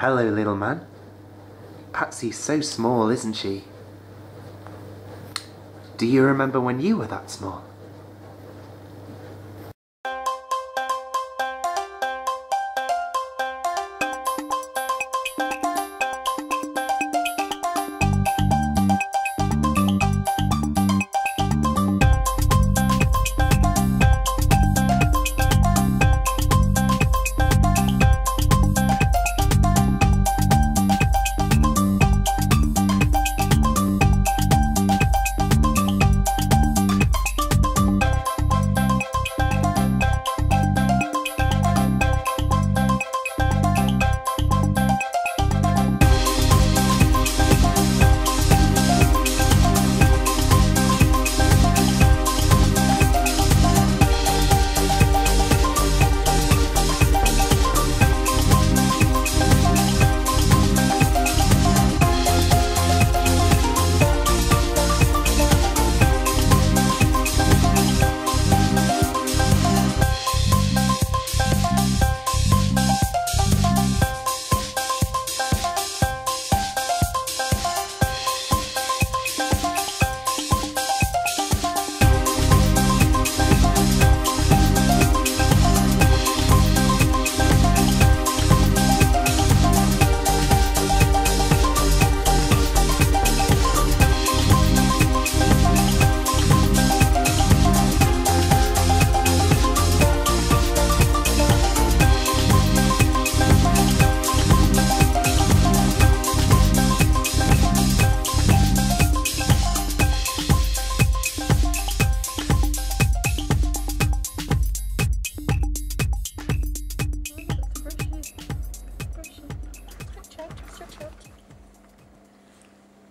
Hello, little man. Patsy's so small, isn't she? Do you remember when you were that small?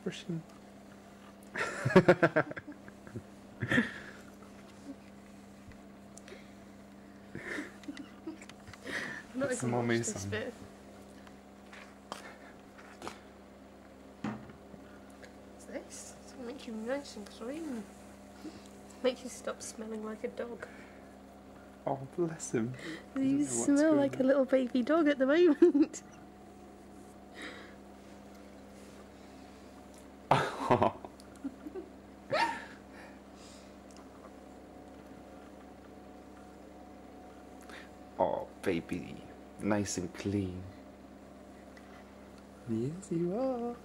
Brushing. Not It's more watched me this bit. What's this? It's gonna make you nice and clean. Make you stop smelling like a dog. Oh, bless him. You know smell going like a little baby dog at the moment. oh, baby. Nice and clean. Yes, you are.